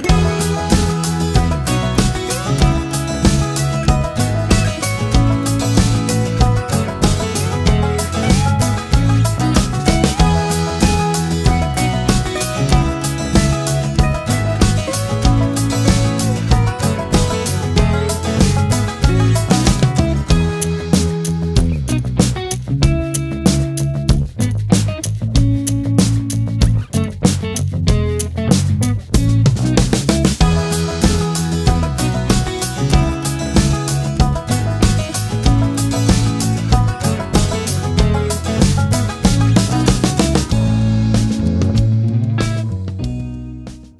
Yeah.